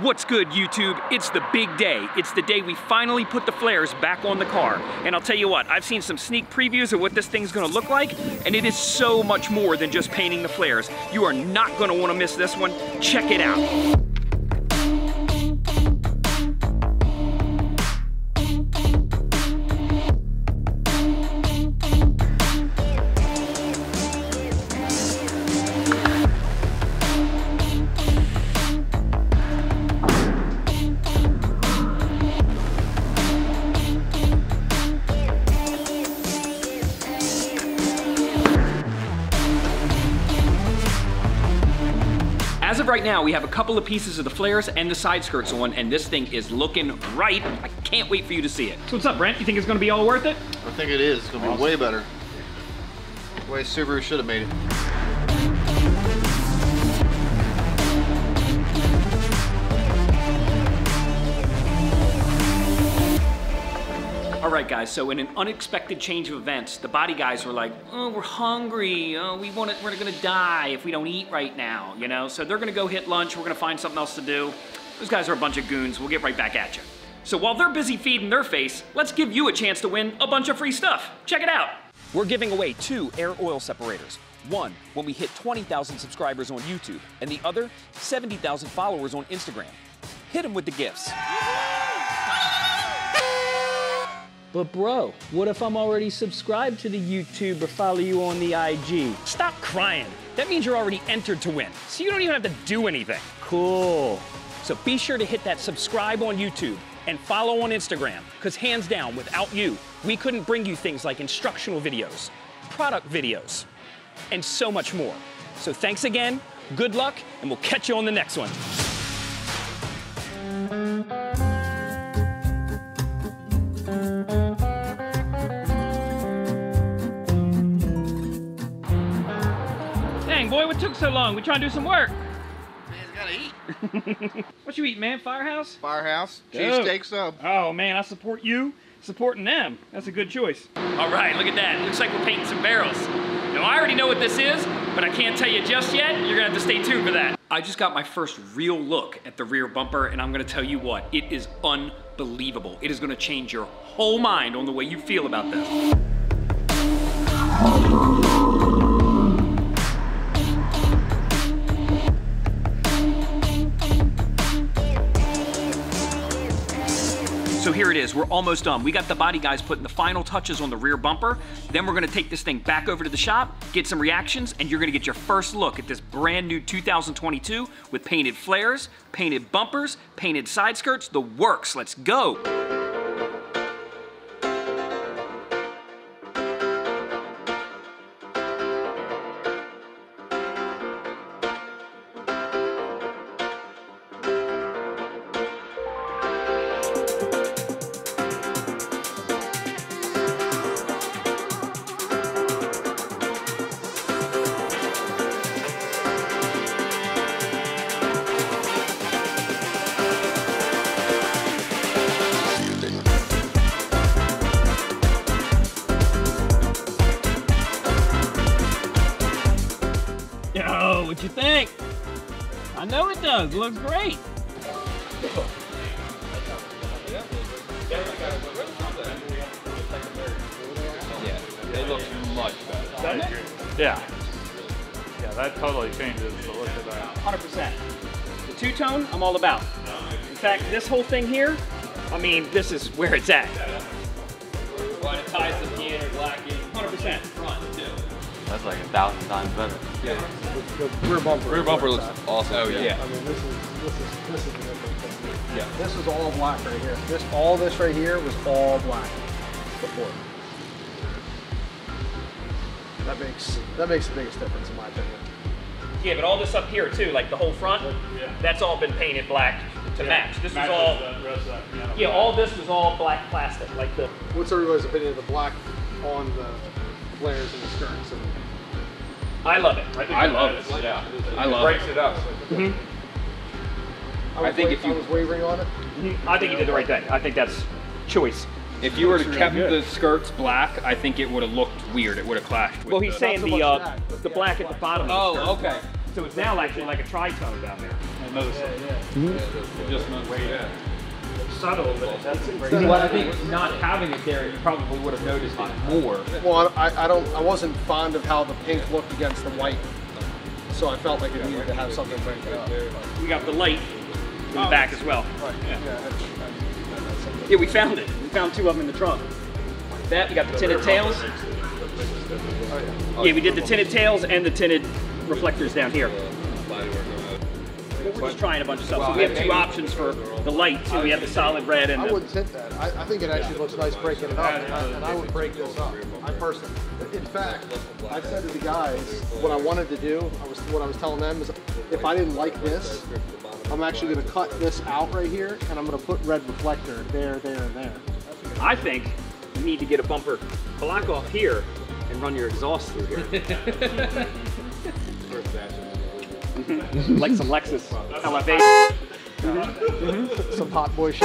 What's good, YouTube? It's the big day. It's the day we finally put the flares back on the car. And I'll tell you what, I've seen some sneak previews of what this thing's gonna look like, and it is so much more than just painting the flares. You are not gonna wanna miss this one. Check it out. Now, we have a couple of pieces of the flares and the side skirts on, and this thing is looking right. I can't wait for you to see it. So what's up, Brent? You think it's gonna be all worth it? I think it is. It's gonna be way better. The way Subaru should have made it. All right, guys. So in an unexpected change of events, the body guys were like, "Oh, we're hungry. Oh, we want to, We're gonna die if we don't eat right now." You know. So they're gonna go hit lunch. We're gonna find something else to do. Those guys are a bunch of goons. We'll get right back at you. So while they're busy feeding their face, let's give you a chance to win a bunch of free stuff. Check it out. We're giving away two air oil separators. One when we hit 20,000 subscribers on YouTube, and the other 70,000 followers on Instagram. Hit them with the gifts. But bro, what if I'm already subscribed to the YouTube or follow you on the IG? Stop crying. That means you're already entered to win, so you don't even have to do anything. Cool. So be sure to hit that subscribe on YouTube and follow on Instagram, because hands down, without you, we couldn't bring you things like instructional videos, product videos, and so much more. So thanks again, good luck, and we'll catch you on the next one. Boy, what took so long? We trying to do some work. Man's gotta eat. What you eat, man? Firehouse? Firehouse, Dope. cheesesteak sub. Oh man, I support you supporting them. That's a good choice. All right, look at that. Looks like we're painting some barrels. Now I already know what this is, but I can't tell you just yet. You're gonna have to stay tuned for that. I just got my first real look at the rear bumper, and I'm gonna tell you what, it is unbelievable. It is gonna change your whole mind on the way you feel about this. Here it is, we're almost done. We got the body guys putting the final touches on the rear bumper. Then we're gonna take this thing back over to the shop, get some reactions, and you're gonna get your first look at this brand new 2022 with painted flares, painted bumpers, painted side skirts, the works. Let's go. What you think? I know it does. It looks great. Yeah, it looks much better. Doesn't? Yeah. Yeah, that totally changes the look of that. 100%. The two-tone, I'm all about. In fact, this whole thing here, I mean, this is where it's at. Why it ties the piano black in 100%. That's like a thousand times better. The rear bumper. Rear bumper looks awesome. Oh, I yeah. mean, this is this is this is the different thing. Yeah. This is all black right here. This all this right here was all black before. That makes that makes the biggest difference in my opinion. Yeah, but all this up here too, like the whole front, Yeah. that's all been painted black to match. This was all, yeah, all this was all black plastic, like the, What's everybody's opinion of the black on the flares and the skirts? And I love it. I love it. Yeah. I love it. Breaks it up. Mm-hmm. I, was think wa- if you- I was wavering on it. Mm-hmm. I think you did the right thing. I think that's choice. If you were to Looks kept really good. the skirts black, I think it would have looked weird. It would have clashed with Well, he's the, saying so the uh, that, but the yeah, black at the black. bottom. of the oh, skirt. Oh, okay. So it's now actually like a tritone down there. noticeable. It just not mm-hmm. way subtle, but that's Well, I think not having it there, you probably would have noticed it more. Well, I, I don't, I wasn't fond of how the pink looked against the white, so I felt like it needed to have something break it up. We got the light in the back as well. Oh, right. Yeah. that's- that's something. Yeah, we found it. We found two of them in the trunk. That, we got the tinted tails. Oh, yeah, we did the tinted tails and the tinted reflectors down here. We're just trying a bunch of stuff. So we have two options for the light too. We have the solid red and I wouldn't tint that. I, I think it actually looks nice breaking it up, and I, and I would break this up. I personally. In fact, I said to the guys, what I wanted to do, I was what I was telling them is, if I didn't like this, I'm actually going to cut this out right here, and I'm going to put red reflector there, there, and there. I think you need to get a bumper block off here and run your exhaust through here. like some Lexus elevation. Some hot boy shit.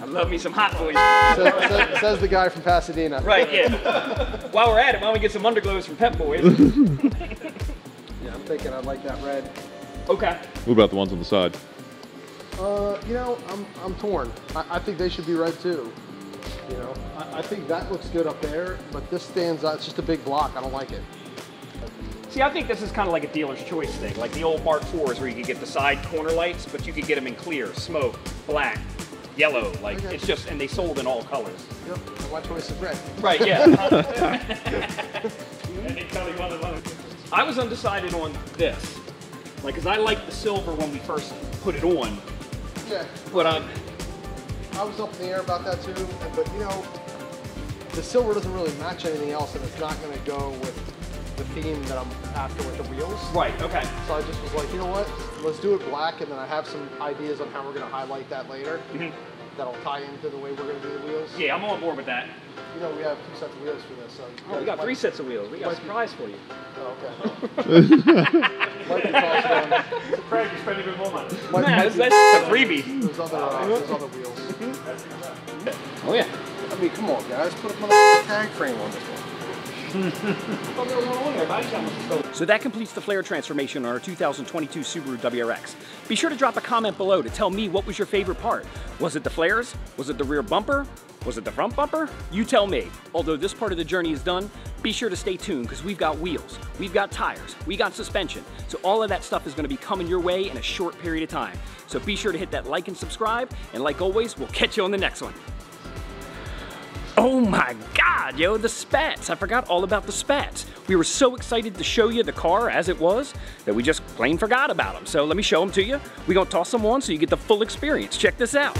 I love me some hot boys. says, says, says the guy from Pasadena. Right, yeah. While we're at it, why don't we get some underglows from Pep Boys? Yeah, I'm thinking I'd like that red. Okay. What about the ones on the side? Uh, you know, I'm, I'm torn. I, I think they should be red too. You know, I, I think that looks good up there, but this stands out. It's just a big block. I don't like it. See, I think this is kind of like a dealer's choice thing, like the old Mark IVs where you could get the side corner lights, but you could get them in clear, smoke, black, yellow. Like Okay. it's just, and they sold in all colors. Yep. And my choice is red. Right. Yeah. Any color you want to I was undecided on this, like, cause I liked the silver when we first put it on, Yeah. but um, I was up in the air about that too, but you know, the silver doesn't really match anything else, and it's not going to go with the theme that I'm after with the wheels. right. Okay. So I just was like, you know what? Let's do it black, and then I have some ideas on how we're going to highlight that later. That'll tie into the way we're going to do the wheels. Yeah, I'm on board with that. You know, we have two sets of wheels for this, so. Oh, we got might- three sets of wheels. We got a might- surprise for you. Oh, okay. might be. Craig, you spend a bit more money. Might, Man, might that's, be that's a freebie. those other, uh, those other wheels. Oh yeah. I mean, come on, guys, put a motherfucking tag frame on this one. So that completes the flare transformation on our 2022 Subaru WRX. Be sure to drop a comment below to tell me what was your favorite part. Was it the flares? Was it the rear bumper? Was it the front bumper? You tell me. Although this part of the journey is done, be sure to stay tuned because we've got wheels, we've got tires, we got suspension. So all of that stuff is going to be coming your way in a short period of time. So be sure to hit that like and subscribe, and like always, we'll catch you on the next one. Oh my god, yo, the spats. I forgot all about the spats. We were so excited to show you the car as it was that we just plain forgot about them. So let me show them to you. We're gonna toss them on so you get the full experience. Check this out.